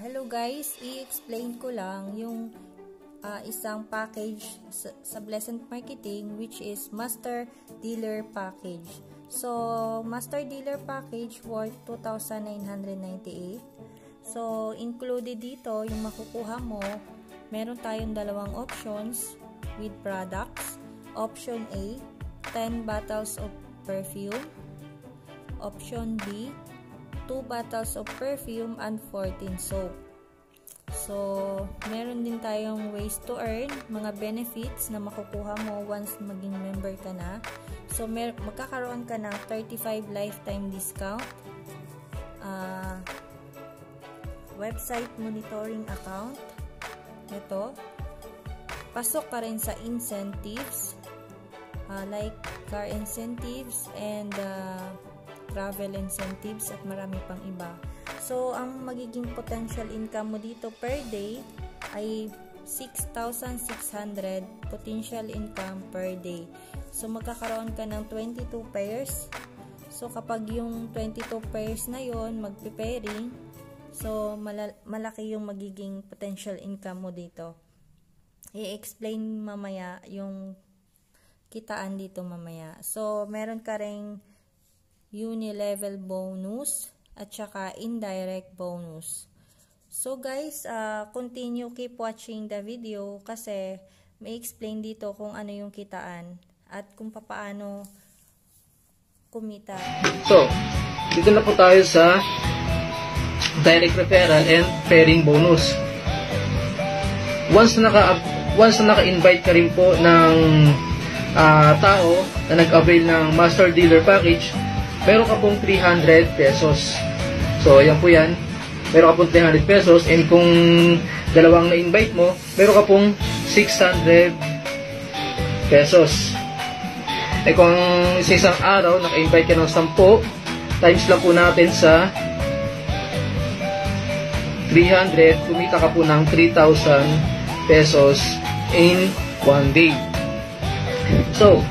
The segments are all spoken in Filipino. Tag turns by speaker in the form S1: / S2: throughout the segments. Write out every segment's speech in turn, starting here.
S1: hello guys, i-explain ko lang yung uh, isang package sa, sa Blessant Marketing which is Master Dealer Package. So, Master Dealer Package worth 2,998. So, included dito yung makukuha mo, meron tayong dalawang options with products. Option A, 10 bottles of perfume. Option B, 2 bottles of perfume and 14 soap. So, meron din tayong ways to earn, mga benefits na makukuha mo once maging member ka na. So, mer magkakaroon ka ng 35 lifetime discount, uh, website monitoring account, ito, pasok ka rin sa incentives, uh, like car incentives and uh, travel incentives at marami pang iba. So, ang magiging potential income mo dito per day ay 6,600 potential income per day. So, magkakaroon ka ng 22 pairs. So, kapag yung 22 pairs na yon magpe-pairing, so, malaki yung magiging potential income mo dito. I-explain mamaya yung kitaan dito mamaya. So, meron ka ring uni-level bonus at saka indirect bonus. So guys, uh, continue keep watching the video kasi may explain dito kung ano yung kitaan at kung paano kumita.
S2: So, dito na po tayo sa direct referral and pairing bonus. Once na naka once na naka-invite ka rin po ng uh, tao na nag-avail ng master dealer package, meron ka pong 300 pesos. So, ayan po yan. Meron ka pong 300 pesos and kung dalawang na-invite mo, meron ka pong 600 pesos. Eh kung sa isang araw, naka-invite ka ng 10, times lang po natin sa 300, kumita ka po ng 3,000 pesos in one day. So,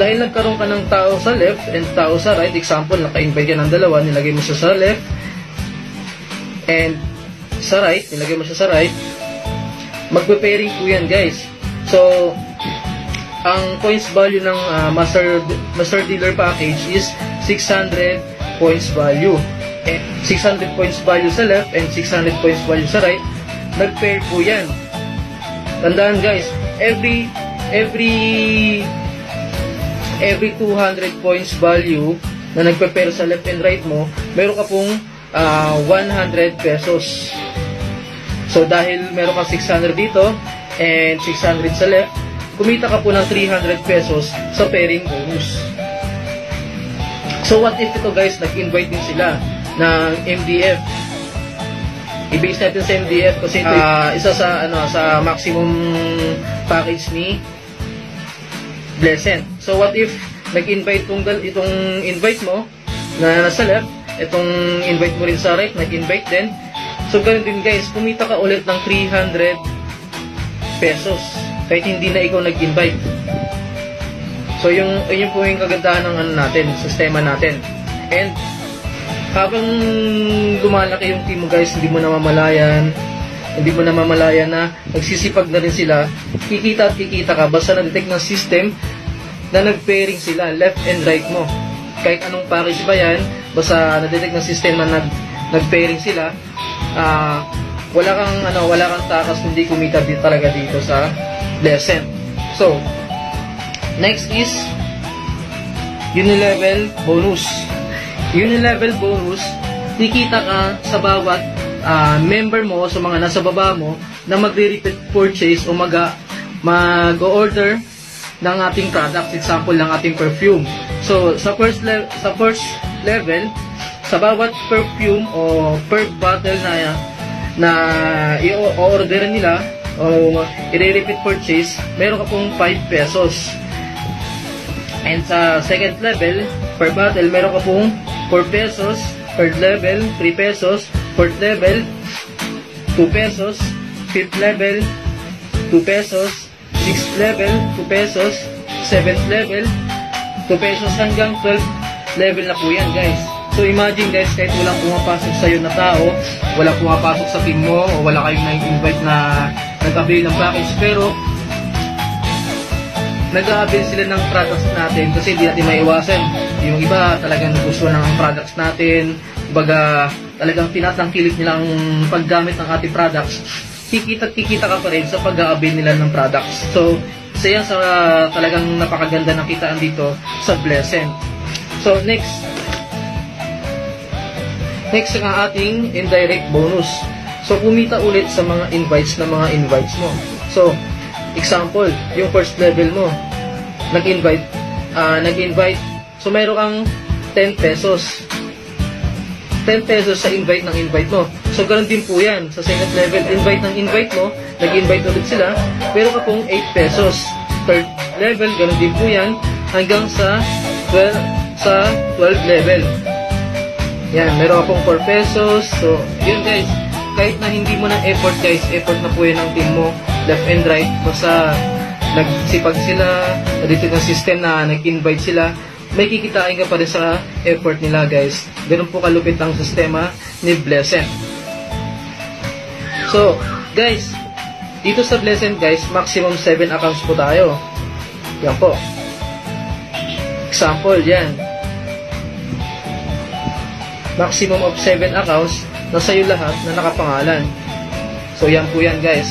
S2: dahil nagkaroon ka ng tao sa left and tao sa right, example, naka-invite ka ng dalawa, nilagay mo siya sa left, and sa right, nilagay mo siya sa right, magpe-pairing po yan guys. So, ang points value ng uh, master master dealer package is 600 points value. And 600 points value sa left and 600 points value sa right, nag-pair po yan. Tandaan guys, every every every 200 points value na nagpe-pair sa left and right mo, meron ka pong uh, ah, 100 pesos. So, dahil meron ka 600 dito and 600 sa left, kumita ka po ng 300 pesos sa pairing bonus. So, what if ito guys, nag-invite din sila ng MDF? I-base natin sa MDF kasi ito uh, isa sa ano sa maximum package ni Blessed. So what if nag-invite tong itong invite mo na nasa left, itong invite mo rin sa right, nag-invite din. So ganun din guys, kumita ka ulit ng 300 pesos kahit hindi na ikaw nag-invite. So yung yun po yung kagandahan ng ano natin, sistema natin. And habang lumalaki yung team mo guys, hindi mo namamalayan, hindi mo namamalayan na nagsisipag na rin sila, kikita at kikita ka basta na-detect ng system na nag-pairing sila, left and right mo. Kahit anong package ba yan, basta na-detect ng system na nag, nag-pairing sila, uh, wala kang ano, wala kang takas hindi kumita din talaga dito sa lesson. So, next is unilevel bonus. Unilevel bonus, kikita ka sa bawat uh, member mo, sa mga nasa baba mo, na magre-repeat purchase o mag, mag-order ng ating product, example ng ating perfume. So, sa first, sa first level, sa bawat perfume o per bottle na na i-order nila o i-repeat purchase, meron ka pong 5 pesos. And sa second level, per bottle, meron ka pong 4 pesos. Third level, 3 pesos. Fourth level, 2 pesos. Fifth level, 2 pesos. Sixth level, 2 pesos. Seventh level, 2 pesos hanggang 12 level na po yan guys. So imagine guys, kahit walang pumapasok sa'yo na tao, wala pumapasok sa team mo o wala kayong na-invite na nag-avail ng package pero nag-avail sila ng products natin kasi hindi natin maiwasan. Yung iba talagang gusto ng products natin, baga talagang tinatangkilik nila ang paggamit ng ating products. Kikita kikita ka pa rin sa pag-avail nila ng products. So, isa yan sa talagang napakaganda ng kitaan dito sa Blessent. So, next. Next ang ating indirect bonus. So, kumita ulit sa mga invites na mga invites mo. So, example, yung first level mo, nag-invite, ah, nag-invite, so meron kang 10 pesos. 10 pesos sa invite ng invite mo. So, ganun din po yan. Sa second level, invite ng invite mo, nag-invite ulit sila, meron ka pong 8 pesos. Third level, ganun din po yan, hanggang sa 12, sa 12 level. Yan, meron ka pong 4 pesos. So, yun guys, kahit na hindi mo ng effort guys, effort na po yun ng team mo, left and right, basta nagsipag sila, dito ng system na nag-invite sila, may kikitain ka pa rin sa effort nila guys. Ganun po kalupit ang sistema ni Blessent. So, guys, dito sa Blessent guys, maximum 7 accounts po tayo. Yan po. Example, yan. Maximum of 7 accounts na sa'yo lahat na nakapangalan. So, yan po yan guys.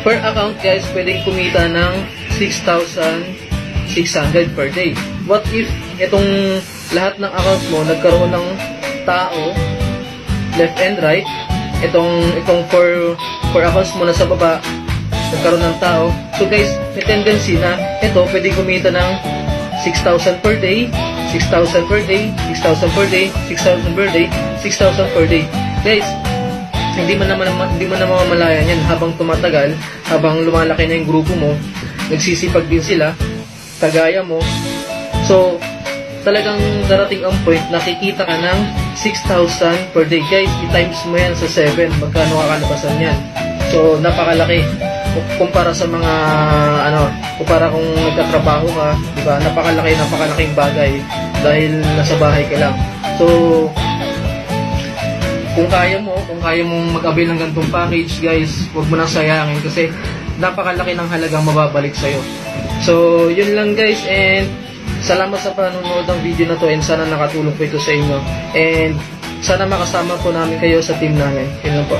S2: Per account guys, pwedeng kumita ng 6,600 per day. What if itong lahat ng accounts mo nagkaroon ng tao left and right, itong itong for for accounts mo na sa baba nagkaroon ng tao. So guys, may tendency na ito pwede kumita ng 6,000 per day, 6,000 per day, 6,000 per day, 6,000 per day, 6,000 per day. Guys, hindi mo naman hindi mo na mamamalayan yan habang tumatagal, habang lumalaki na yung grupo mo, nagsisipag din sila, kagaya mo. So, talagang darating ang point na kikita ka ng 6,000 per day. Guys, i-times mo yan sa 7, magkano kakalabasan yan. So, napakalaki. Kumpara sa mga, ano, kumpara kung nagtatrabaho ka, di ba, napakalaki, napakalaking bagay dahil nasa bahay ka lang. So, kung kaya mo, kung kaya mong mag-avail ng ganitong package, guys, huwag mo nang sayangin kasi napakalaki ng halagang mababalik sa'yo. So, yun lang guys, and salamat sa panonood ng video na to and sana nakatulong po ito sa inyo. And sana makasama po namin kayo sa team namin. Yun lang po.